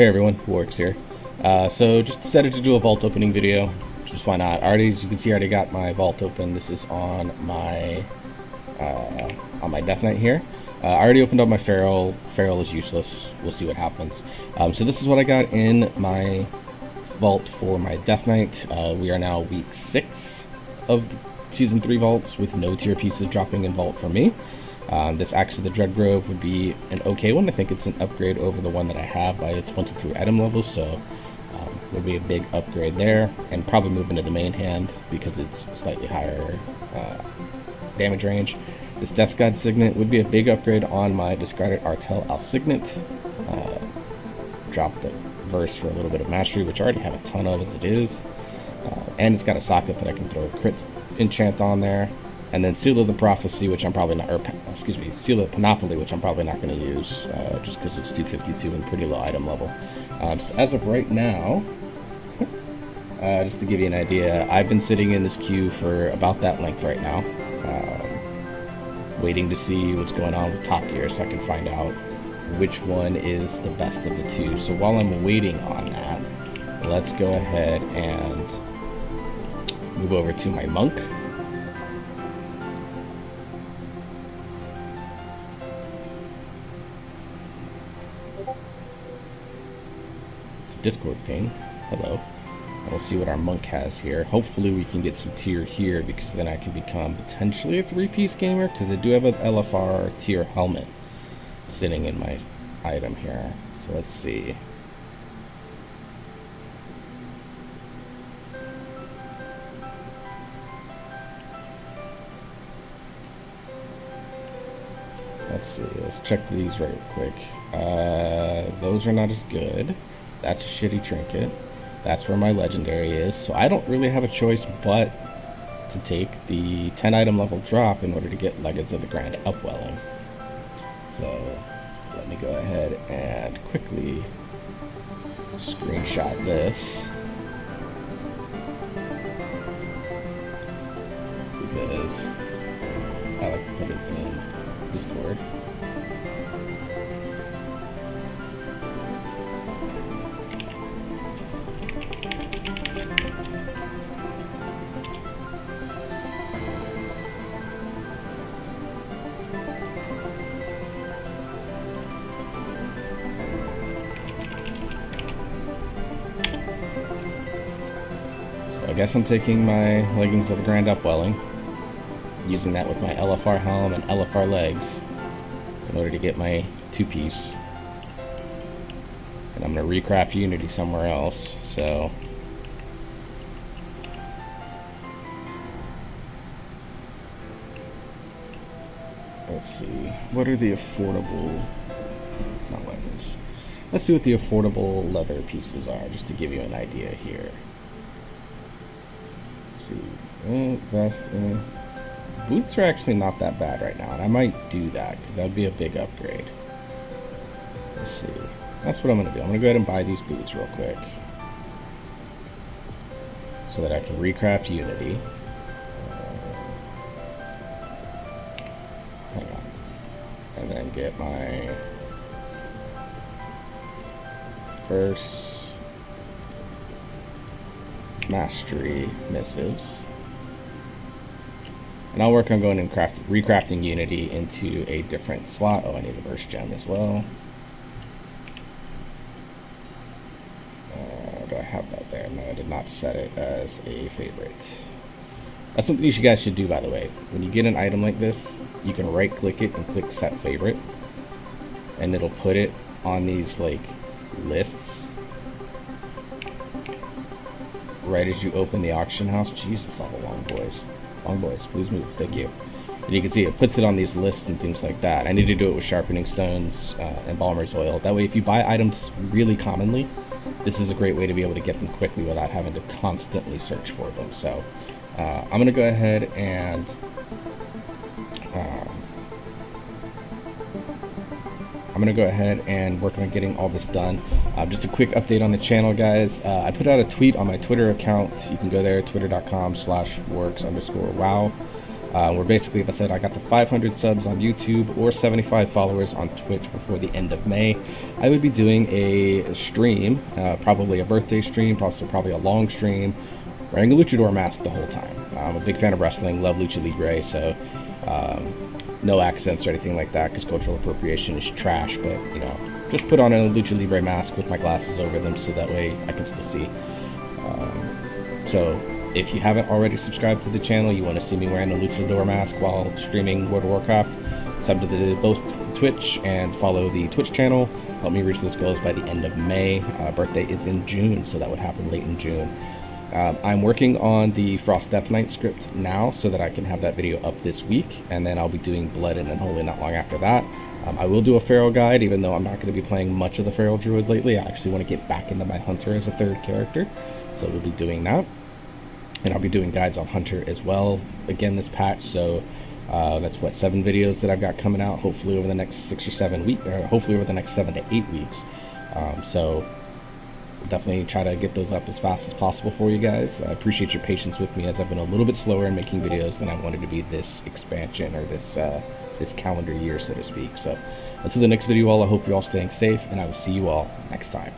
Hey everyone, Warrax here. Uh, so just decided to do a vault opening video. Just why not? Already, as you can see, I already got my vault open. This is on my uh, on my Death Knight here. Uh, I already opened up my Feral. Feral is useless. We'll see what happens. Um, so this is what I got in my vault for my Death Knight. Uh, we are now week six of season three vaults with no tier pieces dropping in vault for me. Um, this Axe of the Dreadgrove would be an okay one. I think it's an upgrade over the one that I have by its 23 item level, so um, would be a big upgrade there. And probably move into the main hand because it's slightly higher uh, damage range. This Death God Signet would be a big upgrade on my discarded Artel Al Signet. Uh, drop the verse for a little bit of mastery, which I already have a ton of as it is. Uh, and it's got a socket that I can throw a crit enchant on there and then Seal of the Prophecy, which I'm probably not, or excuse me, Seal of Panoply, which I'm probably not going to use, uh, just because it's 252 and pretty low item level. Um, so as of right now, uh, just to give you an idea, I've been sitting in this queue for about that length right now, um, waiting to see what's going on with Top Gear so I can find out which one is the best of the two. So while I'm waiting on that, let's go ahead and move over to my Monk. Discord ping. Hello. we'll see what our monk has here. Hopefully we can get some tier here because then I can become potentially a three-piece gamer because I do have an LFR tier helmet sitting in my item here. So let's see. Let's see. Let's check these right quick. Uh, those are not as good. That's a shitty trinket. That's where my legendary is. So I don't really have a choice but to take the 10 item level drop in order to get Leggings of the Grand Upwelling. So let me go ahead and quickly screenshot this. Because I like to put it in Discord. I guess I'm taking my leggings of the Grand Upwelling, using that with my LFR helm and LFR legs in order to get my two-piece. And I'm going to recraft Unity somewhere else, so... Let's see, what are the affordable... not weapons. Let's see what the affordable leather pieces are, just to give you an idea here see. Uh, vest. Uh, boots are actually not that bad right now, and I might do that because that would be a big upgrade. Let's see. That's what I'm going to do. I'm going to go ahead and buy these boots real quick. So that I can recraft Unity. hang on. And then get my first mastery missives. And I'll work on going and craft, recrafting Unity into a different slot. Oh, I need a burst gem as well. Uh, do I have that there? No, I did not set it as a favorite. That's something you guys should do, by the way. When you get an item like this, you can right click it and click set favorite. And it'll put it on these like lists right as you open the auction house. Jesus, all the long boys. Long boys, please move. Thank you. And you can see it puts it on these lists and things like that. I need to do it with sharpening stones uh, and Balmer's oil. That way, if you buy items really commonly, this is a great way to be able to get them quickly without having to constantly search for them. So uh, I'm going to go ahead and um, I'm going to go ahead and work on getting all this done. Uh, just a quick update on the channel, guys. Uh, I put out a tweet on my Twitter account. You can go there, twitter.com slash warrax underscore wow. Uh, we're basically, if I said I got to 500 subs on YouTube or 75 followers on Twitch before the end of May, I would be doing a stream, uh, probably a birthday stream, also probably a long stream, wearing a luchador mask the whole time. I'm a big fan of wrestling, love lucha libre, so um, no accents or anything like that because cultural appropriation is trash. But you know, just put on a lucha libre mask with my glasses over them so that way I can still see. Um, so if you haven't already subscribed to the channel, you want to see me wearing a luchador mask while streaming World of Warcraft, sub to the, both the Twitch and follow the Twitch channel. Help me reach those goals by the end of May. Uh, birthday is in June, so that would happen late in June. Um, I'm working on the Frost Death Knight script now so that I can have that video up this week, and then I'll be doing Blood and Unholy not long after that. Um, I will do a Feral guide, even though I'm not going to be playing much of the Feral Druid lately. I actually want to get back into my Hunter as a third character, so we'll be doing that and I'll be doing guides on Hunter as well again this patch. So uh, that's what seven videos that I've got coming out. Hopefully over the next six or seven weeks, or hopefully over the next seven to eight weeks. Um, so definitely try to get those up as fast as possible for you guys. I appreciate your patience with me as I've been a little bit slower in making videos than I wanted to be this expansion or this uh, this calendar year, so to speak. So until the next video, all I hope you're all staying safe, and I will see you all next time.